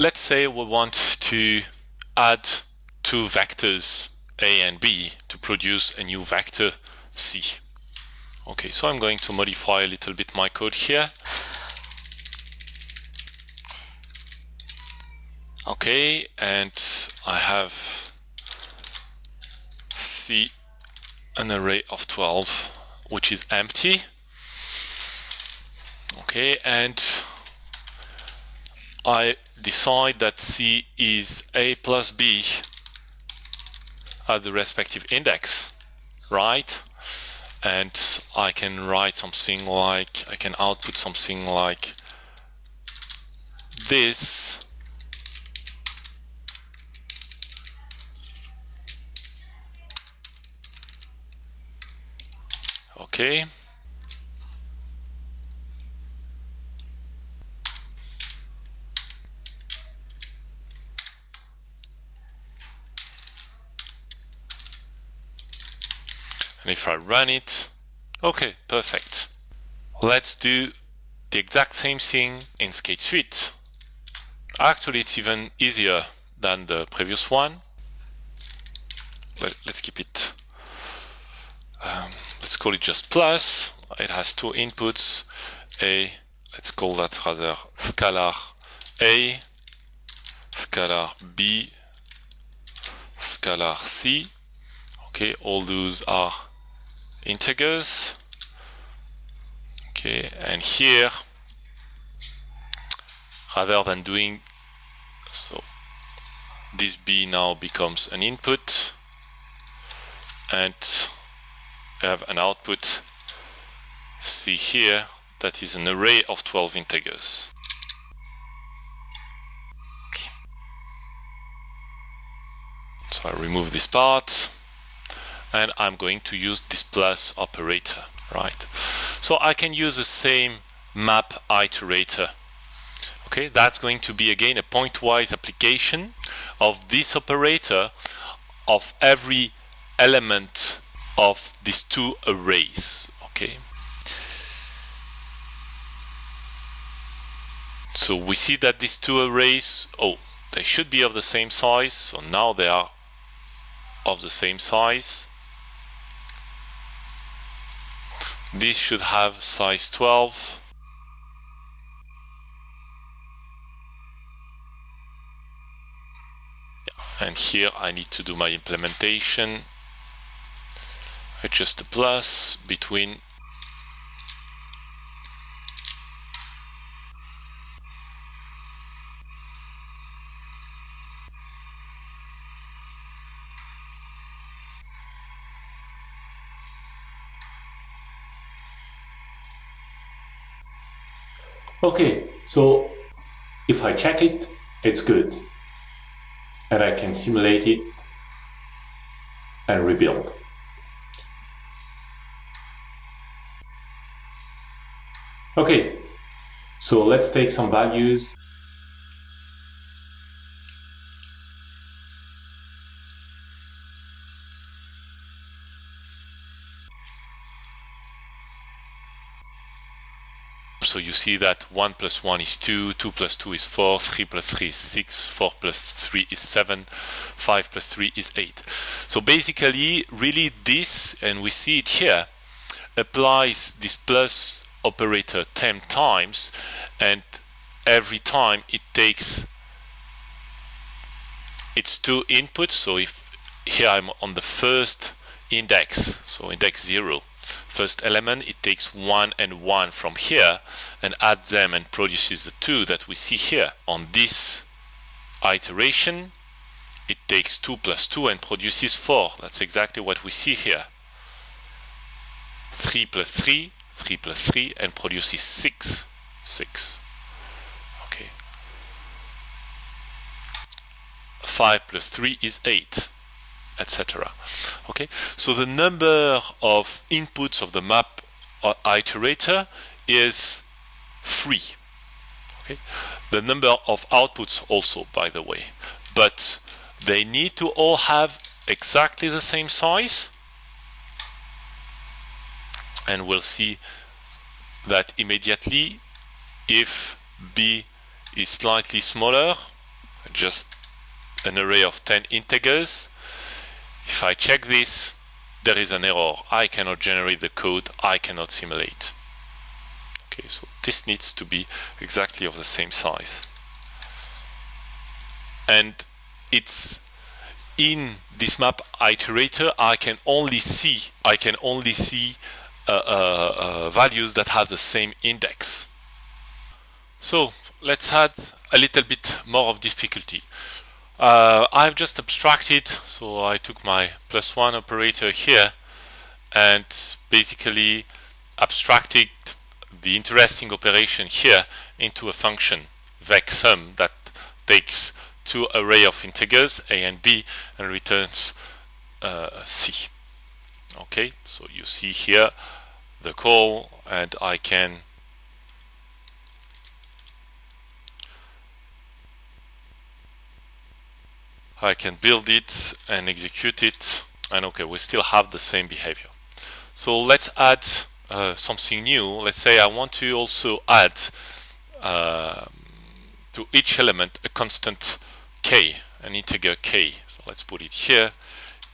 let's say we want to add two vectors a and b to produce a new vector c. Okay, so I'm going to modify a little bit my code here. Okay, and I have C an array of 12 which is empty. Okay, and I decide that C is A plus B at the respective index, right? And I can write something like, I can output something like this. Okay. If I run it, okay, perfect. Let's do the exact same thing in SCADE Suite. Actually, it's even easier than the previous one. Let, us keep it, um, let's call it just plus. It has two inputs, a, let's call that rather scalar a, scalar b, scalar c. Okay, all those are integers. Okay, and here, rather than doing so, this b now becomes an input, and have an output see here that is an array of 12 integers. So I remove this part and I'm going to use this plus operator, right? So I can use the same map iterator. Okay, that's going to be again a pointwise application of this operator of every element of these two arrays. Okay. So we see that these two arrays, oh, they should be of the same size. So now they are of the same size. This should have size 12. And here I need to do my implementation. Adjust the plus between Okay, so if I check it, it's good. And I can simulate it and rebuild. Okay, so let's take some values So you see that 1 plus 1 is 2, 2 plus 2 is 4, 3 plus 3 is 6, 4 plus 3 is 7, 5 plus 3 is 8. So basically, really this, and we see it here, applies this plus operator 10 times, and every time it takes its two inputs. So if here I'm on the first index, so index 0, first element, it takes 1 and 1 from here and adds them and produces the 2 that we see here. On this iteration, it takes 2 plus 2 and produces 4. That's exactly what we see here. 3 plus 3, 3 plus 3, and produces 6. 6. Okay. 5 plus 3 is 8 etc. Okay, so the number of inputs of the map iterator is three. Okay, the number of outputs also, by the way, but they need to all have exactly the same size, and we'll see that immediately if b is slightly smaller just an array of 10 integers. If I check this, there is an error. I cannot generate the code, I cannot simulate. Okay, so this needs to be exactly of the same size. And it's in this map iterator, I can only see I can only see uh, uh, uh, values that have the same index. So let's add a little bit more of difficulty. Uh, I've just abstracted, so I took my plus one operator here and basically abstracted the interesting operation here into a function vec_sum that takes two array of integers a and b and returns uh, c. Okay, so you see here the call and I can I can build it and execute it and okay we still have the same behavior so let's add uh, something new let's say I want to also add uh, to each element a constant k, an integer k. So let's put it here,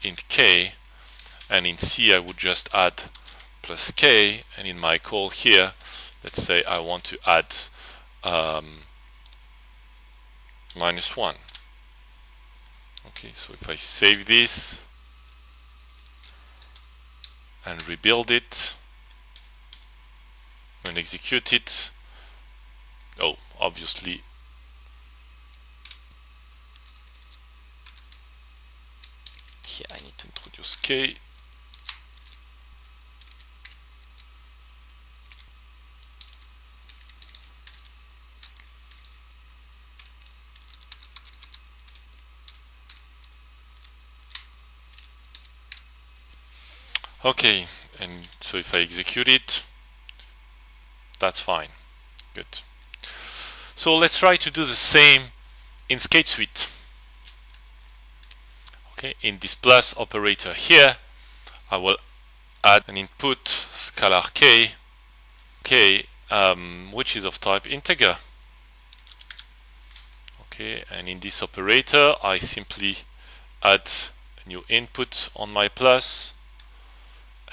int k, and in C I would just add plus k, and in my call here, let's say I want to add um, minus 1. Okay, so if I save this and rebuild it and execute it, oh, obviously here I need to introduce k Okay, and so if I execute it, that's fine. Good. So let's try to do the same in SCADE Suite okay in this plus operator here I will add an input scalar k k um, which is of type integer okay and in this operator I simply add a new input on my plus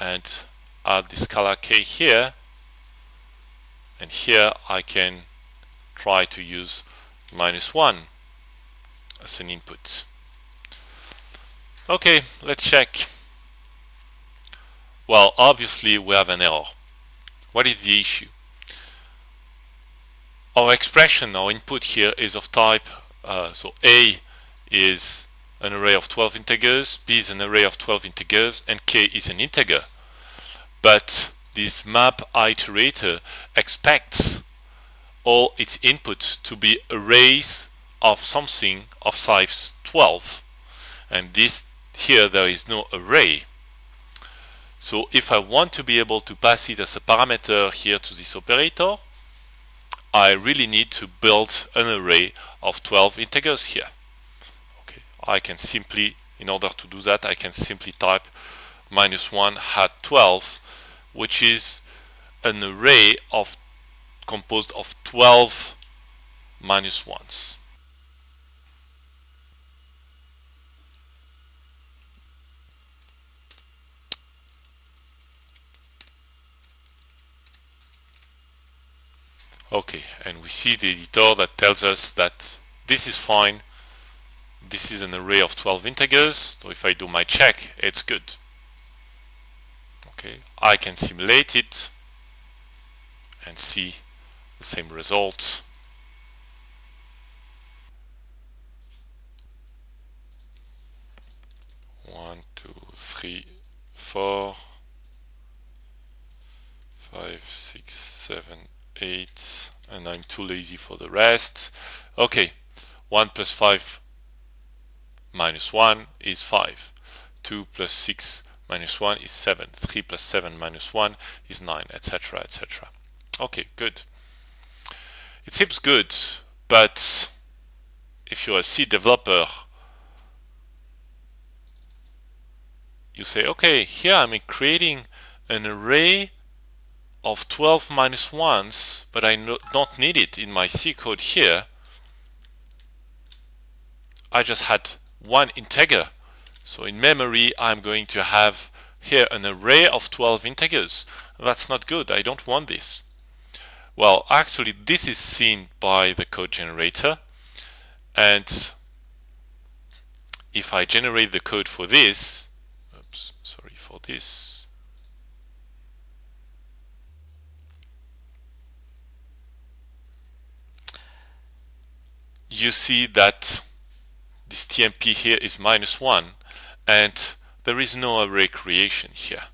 and add this scalar k here and here I can try to use minus 1 as an input Okay, let's check. Well, obviously we have an error. What is the issue? Our expression, our input here is of type, uh, so A is an array of 12 integers, B is an array of 12 integers, and K is an integer. But this map iterator expects all its input to be arrays of something of size 12. And this here there is no array. So if I want to be able to pass it as a parameter here to this operator, I really need to build an array of 12 integers here. I can simply, in order to do that, I can simply type minus 1 hat 12, which is an array of composed of 12 minus 1s. Okay, and we see the editor that tells us that this is fine. This is an array of 12 integers, so if I do my check, it's good. Okay, I can simulate it and see the same result. One, two, three, four, five, six, seven, 8 and I'm too lazy for the rest. Okay, 1 plus 5 minus 1 is 5. 2 plus 6 minus 1 is 7. 3 plus 7 minus 1 is 9, etc. etc. Okay, good. It seems good, but if you're a C developer, you say, okay, here I'm creating an array of 12 minus 1s, but I no, don't need it in my C code here. I just had one integer. So in memory, I'm going to have here an array of 12 integers. That's not good. I don't want this. Well, actually, this is seen by the code generator. And if I generate the code for this, oops, sorry for this. You see that this TMP here is minus one and there is no array creation here.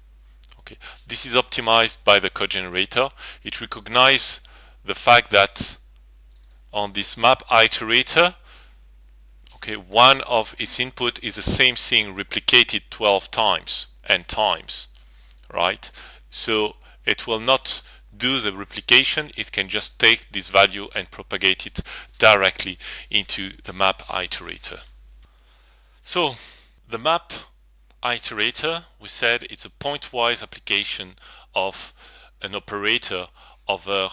Okay, this is optimized by the code generator. It recognizes the fact that on this map iterator, okay, one of its input is the same thing replicated 12 times and times, right? So it will not do the replication, it can just take this value and propagate it directly into the map iterator. So the map iterator, we said it's a pointwise application of an operator over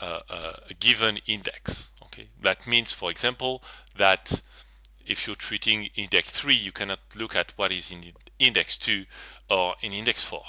uh, uh, a given index. Okay, that means, for example, that if you're treating index 3, you cannot look at what is in index 2 or in index 4.